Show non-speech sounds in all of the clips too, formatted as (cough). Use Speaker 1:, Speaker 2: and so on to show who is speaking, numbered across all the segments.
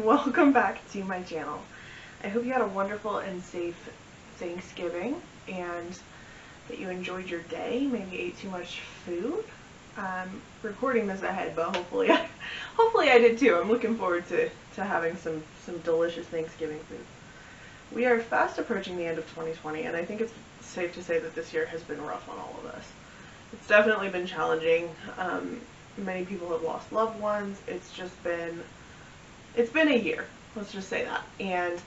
Speaker 1: and (laughs) welcome back to my channel. I hope you had a wonderful and safe Thanksgiving and that you enjoyed your day, maybe ate too much food. I'm recording this ahead, but hopefully I, (laughs) hopefully I did too. I'm looking forward to, to having some, some delicious Thanksgiving food. We are fast approaching the end of 2020 and I think it's safe to say that this year has been rough on all of us. It's definitely been challenging. Um, many people have lost loved ones. It's just been, it's been a year. Let's just say that. And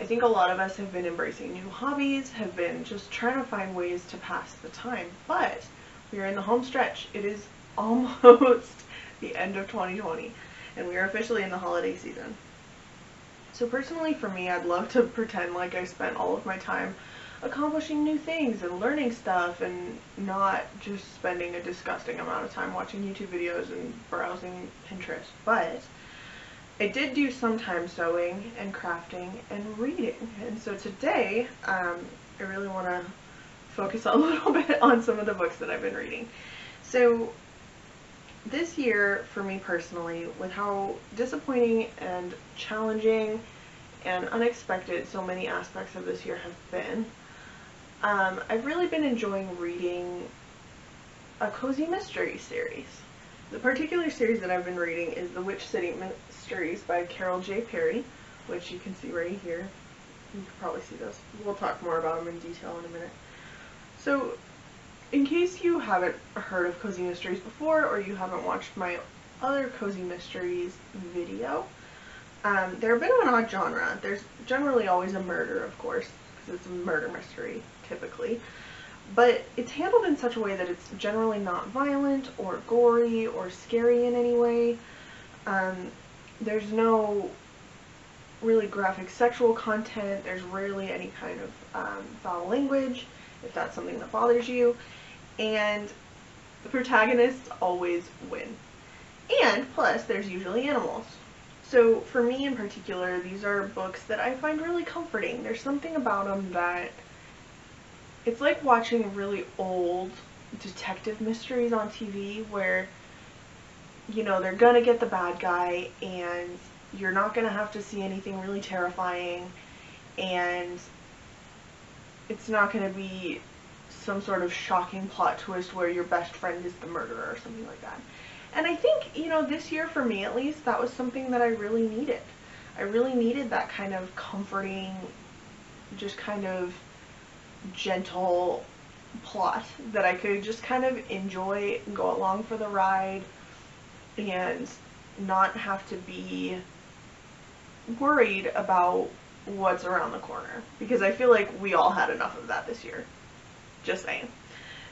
Speaker 1: I think a lot of us have been embracing new hobbies, have been just trying to find ways to pass the time. But we are in the home stretch. It is (laughs) almost the end of 2020 and we are officially in the holiday season. So personally for me, I'd love to (laughs) pretend like I spent all of my time accomplishing new things and learning stuff and not just spending a disgusting amount of time watching YouTube videos and browsing Pinterest. But I did do some time sewing and crafting and reading. And so today, um, I really want to focus a (laughs) little bit on some of the books that I've been reading. So this year, for me personally, with how disappointing and challenging and unexpected so many aspects of this year have been, um, I've really been enjoying reading a cozy mystery series. The particular series that I've been reading is The Witch City Mysteries by Carol J. Perry, which you can see right here. You can probably see those. We'll talk more about them in detail in a minute. So, in case you haven't heard of Cozy Mysteries before, or you haven't watched my other Cozy Mysteries video, um, they're a bit of an odd genre. There's generally always a murder, of course, because it's a murder mystery typically. But it's handled in such a way that it's generally not violent or gory or scary in any way. Um, there's no really graphic sexual content. There's rarely any kind of um, foul language, if that's something that bothers you. And the protagonists always win. And plus, there's usually animals. So for me in particular, these are books that I find really comforting. There's something about them that it's like watching really old detective mysteries on TV where, you know, they're gonna get the bad guy and you're not gonna have to see anything really terrifying and it's not gonna be some sort of shocking plot twist where your best friend is the murderer or something like that. And I think, you know, this year for me at least, that was something that I really needed. I really needed that kind of comforting, just kind of gentle plot that I could just kind of enjoy, and go along for the ride, and not have to be worried about what's around the corner. Because I feel like we all had enough of that this year. Just saying.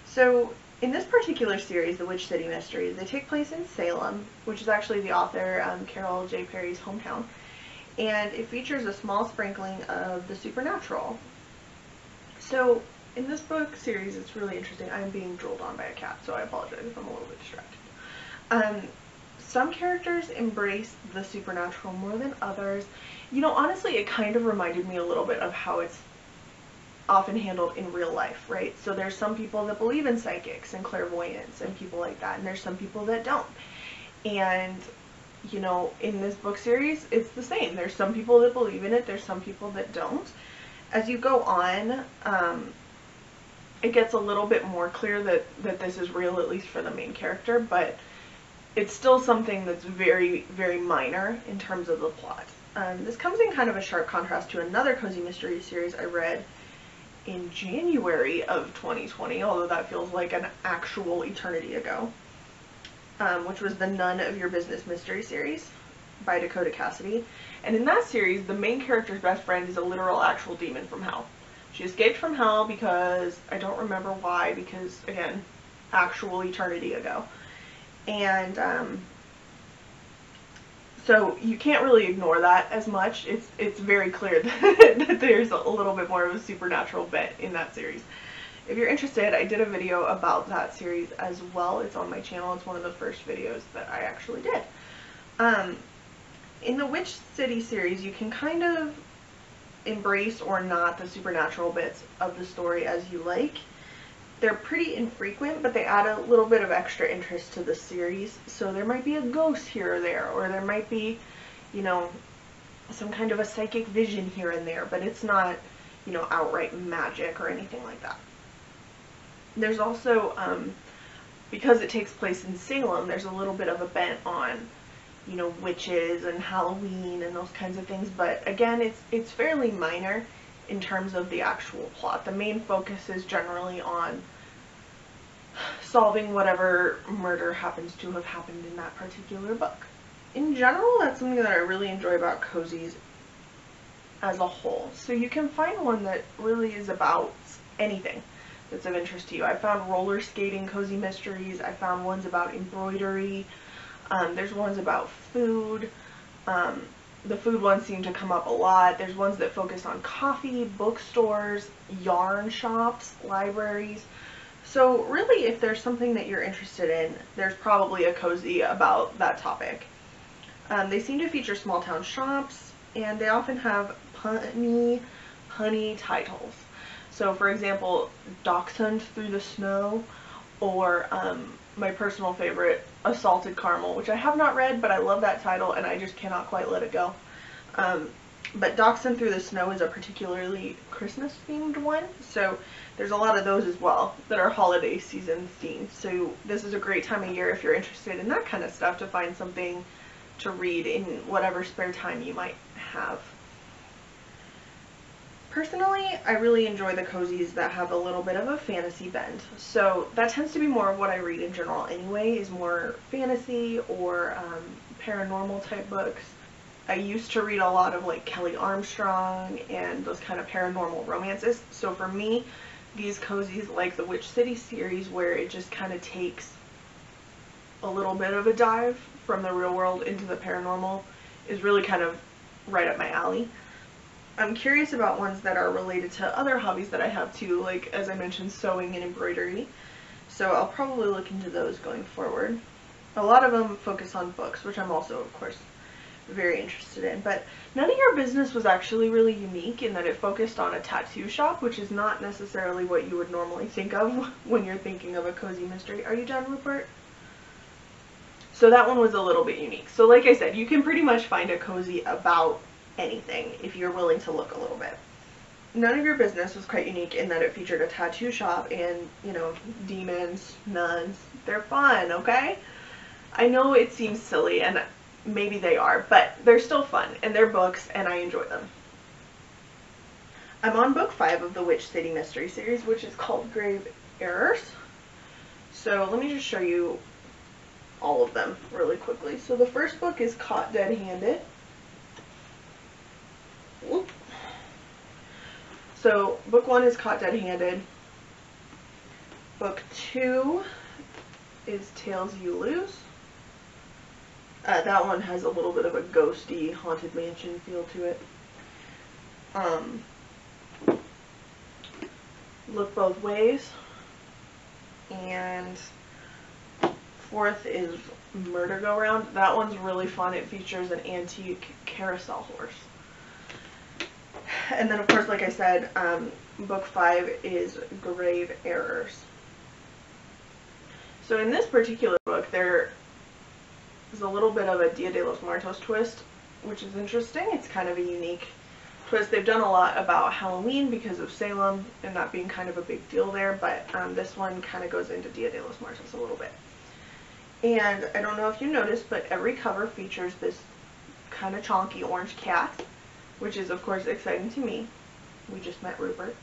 Speaker 1: So, in this particular series, The Witch City Mysteries, they take place in Salem, which is actually the author um, Carol J. Perry's hometown. And it features a small sprinkling of the supernatural, so in this book series, it's really interesting. I'm being drooled on by a cat, so I apologize if I'm a little bit distracted. Um, some characters embrace the supernatural more than others. You know, honestly, it kind of reminded me a little bit of how it's often handled in real life, right? So there's some people that believe in psychics and clairvoyance and people like that, and there's some people that don't. And, you know, in this book series, it's the same. There's some people that believe in it, there's some people that don't as you go on, um, it gets a little bit more clear that, that this is real, at least for the main character, but it's still something that's very, very minor in terms of the plot. Um, this comes in kind of a sharp contrast to another Cozy Mystery series I read in January of 2020, although that feels like an actual eternity ago, um, which was the Nun of Your Business Mystery series by Dakota Cassidy. And in that series, the main character's best friend is a literal actual demon from hell. She escaped from hell because, I don't remember why, because, again, actual eternity ago. And, um, so you can't really ignore that as much. It's it's very clear (laughs) that, that there's a little bit more of a supernatural bit in that series. If you're interested, I did a video about that series as well. It's on my channel. It's one of the first videos that I actually did. Um, in the Witch City series, you can kind of embrace or not the supernatural bits of the story as you like. They're pretty infrequent, but they add a little bit of extra interest to the series. So there might be a ghost here or there, or there might be, you know, some kind of a psychic vision here and there, but it's not, you know, outright magic or anything like that. There's also, um, because it takes place in Salem, there's a little bit of a bent on, you know, witches and Halloween and those kinds of things, but again, it's, it's fairly minor in terms of the actual plot. The main focus is generally on solving whatever murder happens to have happened in that particular book. In general, that's something that I really enjoy about cozies as a whole. So you can find one that really is about anything that's of interest to you. I found roller skating cozy mysteries. I found ones about embroidery. Um, there's ones about food. Um, the food ones seem to come up a lot. There's ones that focus on coffee, bookstores, yarn shops, libraries. So really, if there's something that you're interested in, there's probably a cozy about that topic. Um, they seem to feature small town shops, and they often have punny, punny titles. So for example, Dachshund Through the Snow, or um, my personal favorite, Assaulted Caramel, which I have not read, but I love that title and I just cannot quite let it go. Um, but Dachshund Through the Snow is a particularly Christmas themed one, so there's a lot of those as well that are holiday season themed. So this is a great time of year if you're interested in that kind of stuff to find something to read in whatever spare time you might have. Personally, I really enjoy the cozies that have a little bit of a fantasy bend. So that tends to be more of what I read in general anyway, is more fantasy or um, paranormal type books. I used to read a lot of like Kelley Armstrong and those kind of paranormal romances. So for me, these cozies like the Witch City series where it just kind of takes a little bit of a dive from the real world into the paranormal is really kind of right up my alley. I'm curious about ones that are related to other hobbies that I have too, like as I mentioned sewing and embroidery. So I'll probably look into those going forward. A lot of them focus on books, which I'm also of course very interested in. But Nun of Your Business was actually really unique in that it focused on a tattoo shop, which is not necessarily what you would normally think of (laughs) when you're thinking of a cozy mystery. Are you done, Rupert? So that one was a little bit unique. So like I said, you can pretty much find a cozy about anything if you're willing to look a little bit. Nun of Your Business was quite unique in that it featured a tattoo shop and, you know, demons, nuns. They're fun, okay? I know it seems silly and maybe they are, but they're still fun and they're books and I enjoy them. I'm on book five of the Witch City Mystery Series, which is called Grave Errors. So let me just show you all of them really quickly. So the first book is Caught Dead-Handed. So book one is Caught Dead-Handed. Book two is Tails You Lose. Uh, that one has a little bit of a ghosty haunted mansion feel to it. Um, Look Both Ways. And fourth is Murder Go Round. That one's really fun. It features an antique carousel horse and then of course, like I said, um, book five is Grave Errors. So in this particular book, there is a little bit of a Dia de los Muertos twist, which is interesting. It's kind of a unique twist. They've done a lot about Halloween because of Salem and that being kind of a big deal there, but um, this one kind of goes into Dia de los Muertos a little bit. And I don't know if you noticed, but every cover features this kind of chonky orange cat which is of course exciting to me. We just met Rupert.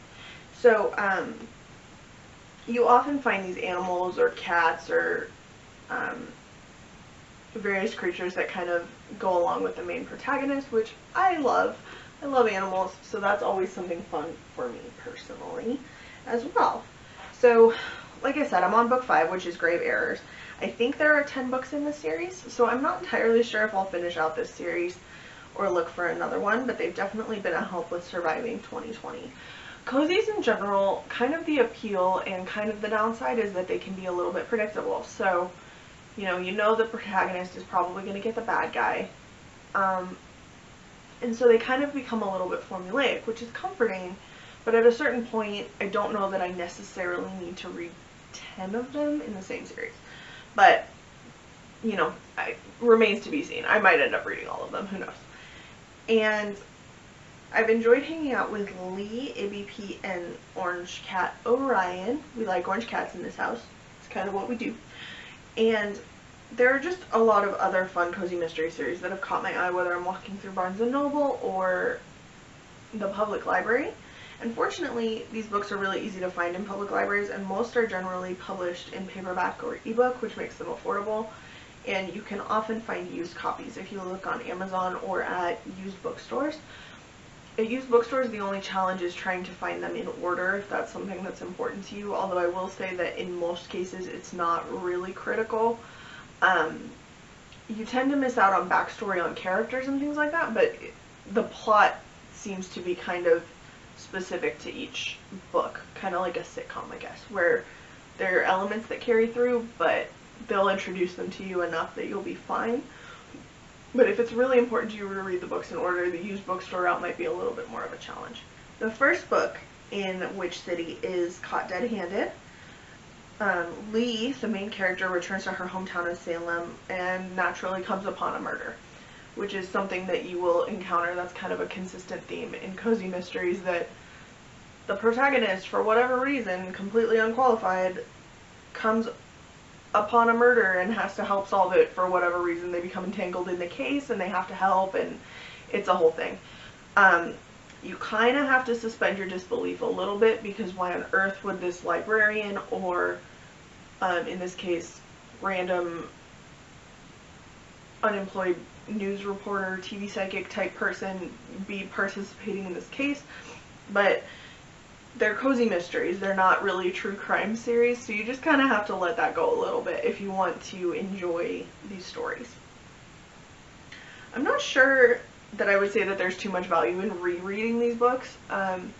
Speaker 1: So um, you often find these animals or cats or um, various creatures that kind of go along with the main protagonist, which I love. I love animals, so that's always something fun for me personally as well. So, like I said, I'm on book five, which is Grave Errors. I think there are 10 books in this series, so I'm not entirely sure if I'll finish out this series or look for another one, but they've definitely been a help with surviving 2020. Cozies in general, kind of the appeal and kind of the downside is that they can be a little bit predictable. So, you know, you know the protagonist is probably going to get the bad guy. Um, and so they kind of become a little bit formulaic, which is comforting, but at a certain point, I don't know that I necessarily need to read 10 of them in the same series. But, you know, it remains to be seen. I might end up reading all of them, who knows. And I've enjoyed hanging out with Lee, Ibby and Orange Cat O'Ryan. We like orange cats in this house. It's kind of what we do. And there are just a lot of other fun cozy mystery series that have caught my eye, whether I'm walking through Barnes & Noble or the public library. Unfortunately, these books are really easy to find in public libraries, and most are generally published in paperback or ebook, which makes them affordable. And you can often find used copies if you look on Amazon or at used bookstores. At used bookstores, the only challenge is trying to find them in order if that's something that's important to you, although I will say that in most cases it's not really critical. Um, you tend to miss out on backstory on characters and things like that, but the plot seems to be kind of specific to each book, kind of like a sitcom, I guess, where there are elements that carry through, but they'll introduce them to you enough that you'll be fine. But if it's really important to you to read the books in order, the used bookstore route might be a little bit more of a challenge. The first book in Witch City is Caught Dead-Handed. Um, Lee, the main character, returns to her hometown of Salem and naturally comes upon a murder which is something that you will encounter. That's kind of a consistent theme in cozy mysteries that the protagonist, for whatever reason, completely unqualified, comes upon a murder and has to help solve it for whatever reason. They become entangled in the case and they have to help and it's a whole thing. Um, you kind of have to suspend your disbelief a little bit because why on earth would this librarian or, um, in this case, random unemployed news reporter, TV psychic type person be participating in this case, but they're cozy mysteries. They're not really true crime series, so you just kind of have to let that go a little bit if you want to enjoy these stories. I'm not sure that I would say that there's too much value in rereading these books. Um,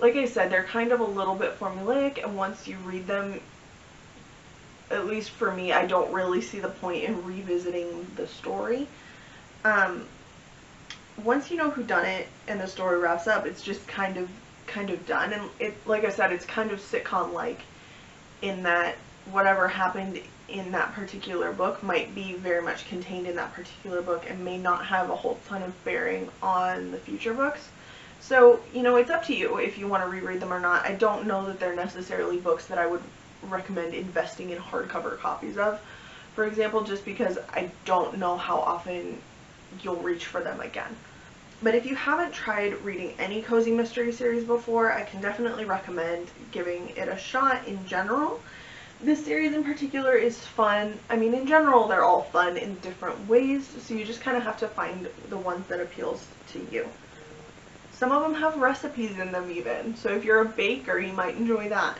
Speaker 1: like I said, they're kind of a little bit formulaic, and once you read them, at least for me, I don't really see the point in revisiting the story. Um, once you know who done it and the story wraps up, it's just kind of kind of done. And it, like I said, it's kind of sitcom-like in that whatever happened in that particular book might be very much contained in that particular book and may not have a whole ton of bearing on the future books. So, you know, it's up to you if you want to reread them or not. I don't know that they're necessarily books that I would recommend investing in hardcover copies of, for example, just because I don't know how often you'll reach for them again. But if you haven't tried reading any cozy mystery series before, I can definitely recommend giving it a shot in general. This series in particular is fun. I mean, in general, they're all fun in different ways, so you just kind of have to find the ones that appeals to you. Some of them have recipes in them even, so if you're a baker, you might enjoy that.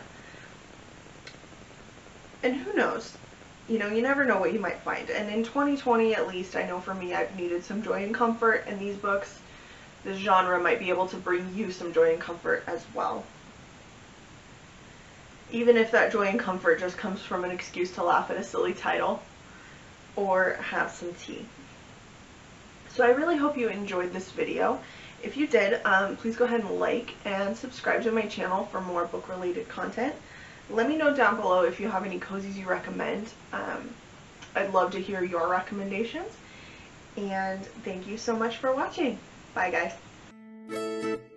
Speaker 1: And who knows? You know, you never know what you might find. And in 2020, at least, I know for me, I've needed some joy and comfort, and these books, this genre might be able to bring you some joy and comfort as well. Even if that joy and comfort just comes from an excuse to laugh at a silly title or have some tea. So I really hope you enjoyed this video. If you did, um, please go ahead and like and subscribe to my channel for more book-related content. Let me know down below if you have any cozies you recommend. Um, I'd love to hear your recommendations. And thank you so much for watching. Bye guys.